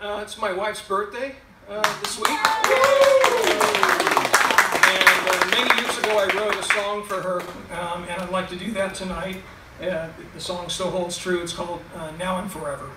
Uh, it's my wife's birthday uh, this week. And uh, many years ago, I wrote a song for her, um, and I'd like to do that tonight. Uh, the song still holds true. It's called uh, Now and Forever.